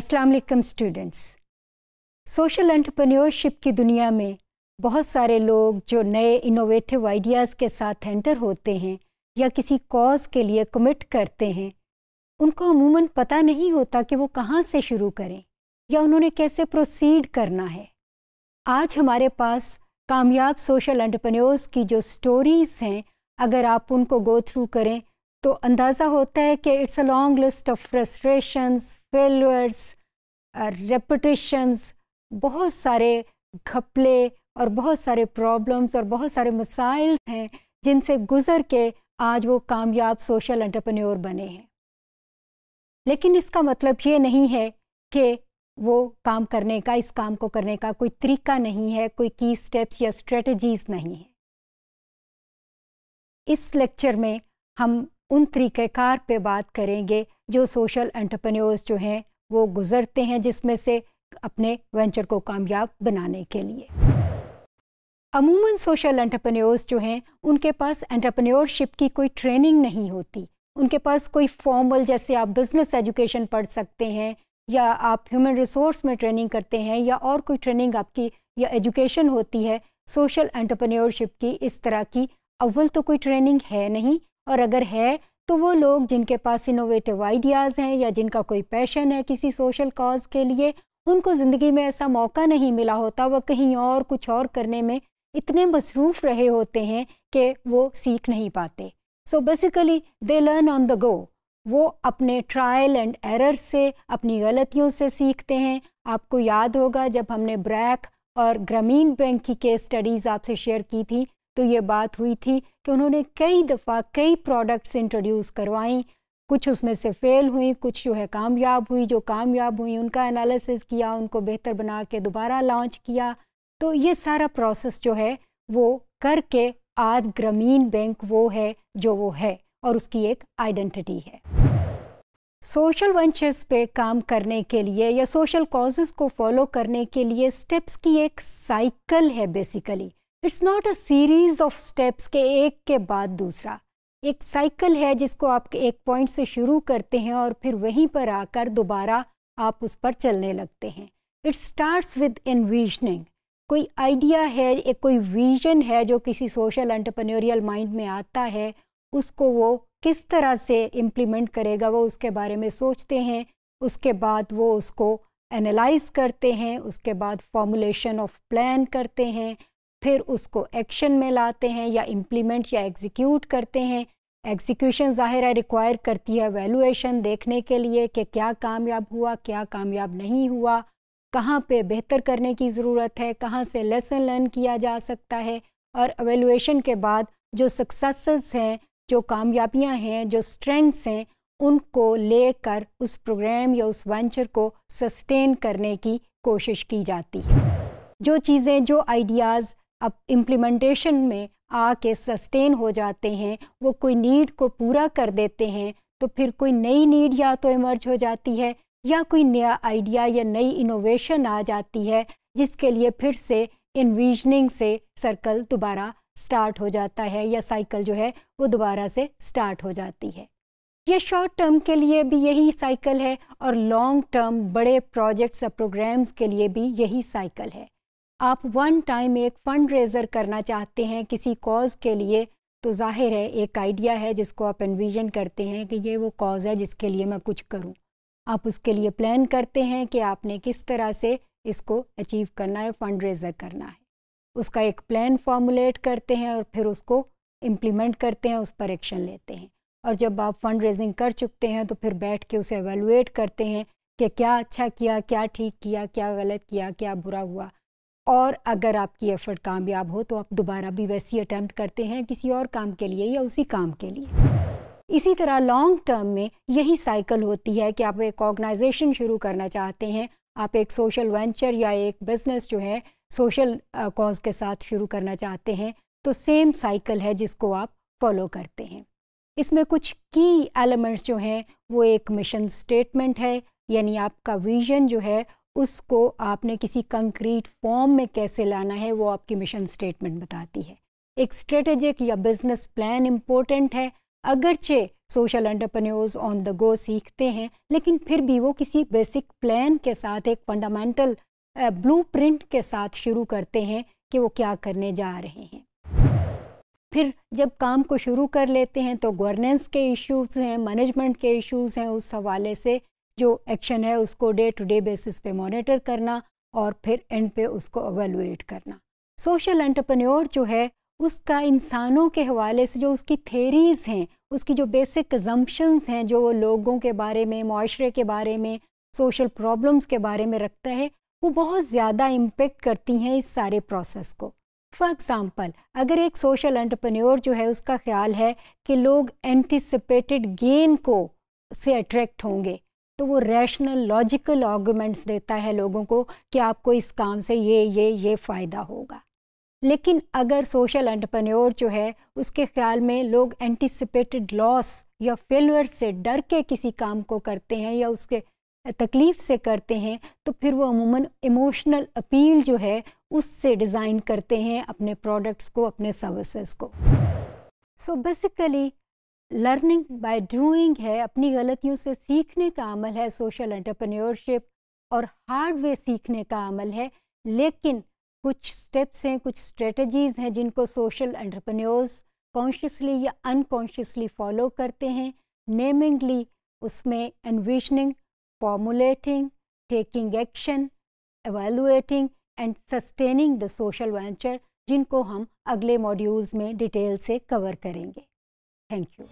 अस्सलाम वालेकुम students social entrepreneurship की दुनिया में बहुत सारे लोग जो नए इनोवेटिव आइडियाज़ के साथ एंटर होते हैं या किसी कॉज के लिए कमिट करते हैं, उनको अमूमन पता नहीं होता कि वो कहाँ से शुरू करें या उन्होंने कैसे प्रोसीड करना है। आज हमारे पास कामयाब सोशल एंटरप्रेन्योर्स की जो स्टोरीज़ हैं, अगर आप उनको गो थ्रू करें तो अंदाज़ा होता है कि it's a long list of frustrations failures repetitions बहुत सारे घपले और बहुत सारे प्रॉब्लम्स और बहुत सारे मसाइल हैं, जिनसे गुज़र के आज वो कामयाब सोशल एंटरप्रेन्योर बने हैं। लेकिन इसका मतलब ये नहीं है कि वो काम करने का, इस काम को करने का कोई तरीका नहीं है, कोई की स्टेप्स या स्ट्रेटजीज नहीं है। इस लेक्चर में हम उन तरीक़ेकार पे बात करेंगे जो सोशल एंटरप्रेन्योर्स जो हैं वो गुज़रते हैं जिसमें से अपने वेंचर को कामयाब बनाने के लिए। अमूमन सोशल एंटरप्रेन्योर्स जो हैं, उनके पास एंटरप्रेन्योरशिप की कोई ट्रेनिंग नहीं होती। उनके पास कोई फॉर्मल, जैसे आप बिज़नेस एजुकेशन पढ़ सकते हैं, या आप ह्यूमन रिसोर्स में ट्रेनिंग करते हैं, या और कोई ट्रेनिंग आपकी, या एजुकेशन होती है, सोशल एंटरप्रेन्योरशिप की इस तरह की अव्वल तो कोई ट्रेनिंग है नहीं, और अगर है तो वो लोग जिनके पास इनोवेटिव आइडियाज़ हैं या जिनका कोई पैशन है किसी सोशल कॉज के लिए, उनको ज़िंदगी में ऐसा मौका नहीं मिला होता वह कहीं और कुछ और करने में इतने मसरूफ़ रहे होते हैं कि वो सीख नहीं पाते। So basically they learn on the go वो अपने ट्रायल एंड एरर से, अपनी गलतियों से सीखते हैं। आपको याद होगा जब हमने ब्रैक और ग्रामीण बैंक की केस स्टडीज़ आपसे शेयर की थी तो ये बात हुई थी कि उन्होंने कई दफ़ा कई प्रोडक्ट्स इंट्रोड्यूस करवाई। कुछ उसमें से फेल हुई, कुछ जो है कामयाब हुई। जो कामयाब हुई, उनका एनालिसिस किया, उनको बेहतर बना के दोबारा लॉन्च किया। तो ये सारा प्रोसेस जो है, वो करके आज ग्रामीण बैंक वो है, जो वो है और उसकी एक आइडेंटिटी है। सोशल वेंचर्स पे काम करने के लिए या सोशल कॉजेज़ को फॉलो करने के लिए स्टेप्स की एक साइकिल है basically it's not a series of steps के एक के बाद दूसरा। एक साइकिल है जिसको आप एक पॉइंट से शुरू करते हैं और फिर वहीं पर आकर दोबारा आप उस पर चलने लगते हैं। इट स्टार्ट्स विद इन्विजनिंग कोई आइडिया है, एक कोई विजन है जो किसी सोशल एंटरप्रेन्योरियल माइंड में आता है, उसको वो किस तरह से इम्प्लीमेंट करेगा, वो उसके बारे में सोचते हैं, उसके बाद वो उसको एनालाइज करते हैं, उसके बाद फॉर्मुलेशन ऑफ़ प्लान करते हैं फिर उसको एक्शन में लाते हैं या इम्प्लीमेंट या एग्जीक्यूट करते हैं। एग्जीक्यूशन ज़ाहिर है रिक्वायर करती है वैल्यूएशन देखने के लिए कि क्या कामयाब हुआ, क्या कामयाब नहीं हुआ। कहाँ पे बेहतर करने की ज़रूरत है, कहाँ से लेसन लर्न किया जा सकता है। और एवेलुएशन के बाद जो सक्सेसेस हैं, जो कामयाबियाँ हैं, जो स्ट्रेंथ्स हैं, उनको लेकर उस प्रोग्राम या उस वेंचर को सस्टेन करने की कोशिश की जाती है। जो चीज़ें, जो आइडियाज़ अब इम्प्लीमेंटेशन में आके सस्टेन हो जाते हैं, वो कोई नीड को पूरा कर देते हैं तो फिर कोई नई नीड या तो इमर्ज हो जाती है, या कोई नया आइडिया या नई इनोवेशन आ जाती है, जिसके लिए फिर से इन्विजनिंग से सर्कल दोबारा स्टार्ट हो जाता है, या साइकिल जो है, वो दोबारा से स्टार्ट हो जाती है। ये शॉर्ट टर्म के लिए भी यही साइकिल है और लॉन्ग टर्म बड़े प्रोजेक्ट्स और प्रोग्राम्स के लिए भी यही साइकिल है। आप वन टाइम एक फ़ंड रेज़र करना चाहते हैं किसी कॉज़ के लिए तो ज़ाहिर है एक आइडिया है जिसको आप एनविजन करते हैं कि ये वो कॉज़ है जिसके लिए मैं कुछ करूँ। आप उसके लिए प्लान करते हैं कि आपने किस तरह से इसको अचीव करना है फ़ंड रेज़र करना है। उसका एक प्लान फॉर्मुलेट करते हैं और फिर उसको इम्प्लीमेंट करते हैं, उस पर एक्शन लेते हैं। और जब आप फ़ंड रेजिंग कर चुकते हैं तो फिर बैठ के उसे एवेलुएट करते हैं कि क्या अच्छा किया, क्या ठीक किया, क्या गलत किया, क्या बुरा हुआ। और अगर आपकी एफर्ट कामयाब हो तो आप दोबारा भी वैसी अटैम्प्ट करते हैं किसी और काम के लिए या उसी काम के लिए। इसी तरह लॉन्ग टर्म में यही साइकिल होती है कि आप एक ऑर्गेनाइजेशन शुरू करना चाहते हैं, आप एक सोशल वेंचर या एक बिज़नेस जो है सोशल कॉज के साथ शुरू करना चाहते हैं तो सेम साइकिल है जिसको आप फॉलो करते हैं। इसमें कुछ की एलिमेंट्स जो हैं, वो एक मिशन स्टेटमेंट है, यानी आपका विजन जो है उसको आपने किसी कंक्रीट फॉर्म में कैसे लाना है, वो आपकी मिशन स्टेटमेंट बताती है। एक स्ट्रेटेजिक या बिज़नेस प्लान इम्पोर्टेंट है। अगरचे social entrepreneurs on the go सीखते हैं, लेकिन फिर भी वो किसी बेसिक प्लान के साथ, एक फंडामेंटल ब्लूप्रिंट के साथ शुरू करते हैं कि वो क्या करने जा रहे हैं। फिर जब काम को शुरू कर लेते हैं तो गवर्नेंस के इश्यूज़ हैं, मैनेजमेंट के इश्यूज़ हैं उस हवाले से जो एक्शन है उसको डे टू डे बेसिस पे मॉनिटर करना और फिर एंड पे उसको अवेलुएट करना। सोशल एंटरप्रेन्योर जो है, उसका इंसानों के हवाले से जो उसकी थेरीज़ हैं, उसकी जो बेसिक जम्पन्स हैं, जो वो लोगों के बारे में, माशरे के बारे में सोशल प्रॉब्लम्स के बारे में रखता है, वो बहुत ज़्यादा इम्पेक्ट करती हैं इस सारे प्रोसेस को। फॉर एग्ज़ाम्पल अगर एक सोशल एंटरप्रेन्योर जो है, उसका ख्याल है कि लोग एंटिसिपेटेड गेन को से अट्रैक्ट होंगे तो वो रैशनल लॉजिकल आर्गूमेंट्स देता है लोगों को कि आपको इस काम से ये ये ये फ़ायदा होगा। लेकिन अगर सोशल एंटरप्रेन्योर जो है, उसके ख्याल में लोग एंटिसिपेटेड लॉस या फेलुअर से डर के किसी काम को करते हैं या उसके तकलीफ़ से करते हैं तो फिर वो अमूमन इमोशनल अपील जो है, उससे डिज़ाइन करते हैं अपने प्रोडक्ट्स को, अपने सर्विसेज़ को। So basically learning by doing है, अपनी गलतियों से सीखने का अमल है, सोशल एंटरप्रेन्योरशिप और हार्ड वे सीखने का अमल है, लेकिन कुछ स्टेप्स हैं, कुछ स्ट्रेटजीज़ हैं जिनको सोशल एंटरप्रेन्योर्स कॉन्शियसली या अनकॉन्शियसली फॉलो करते हैं, नेमिंगली उसमें envisioning, formulating, taking action evaluating and sustaining the social venture, जिनको हम अगले मॉड्यूल्स में डिटेल से कवर करेंगे। Thank you